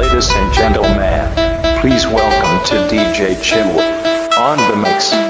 Ladies and gentlemen, please welcome to DJ Chilwell on the mix.